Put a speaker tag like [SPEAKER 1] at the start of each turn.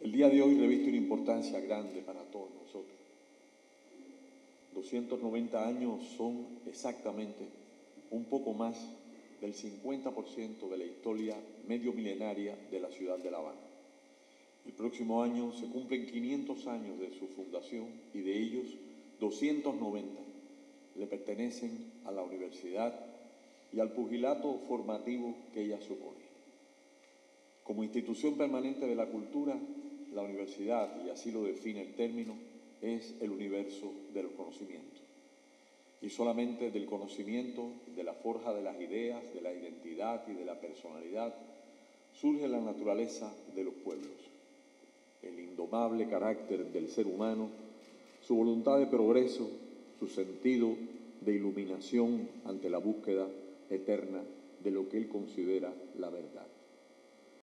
[SPEAKER 1] El día de hoy reviste una importancia grande para todos nosotros. 290 años son exactamente un poco más del 50% de la historia medio milenaria de la ciudad de La Habana. El próximo año se cumplen 500 años de su fundación y de ellos 290 le pertenecen a la universidad y al pugilato formativo que ella supone. Como institución permanente de la cultura, la universidad, y así lo define el término, es el universo de los conocimientos. Y solamente del conocimiento, de la forja de las ideas, de la identidad y de la personalidad, surge la naturaleza de los pueblos, el indomable carácter del ser humano, su voluntad de progreso, su sentido de iluminación ante la búsqueda eterna de lo que él considera la verdad.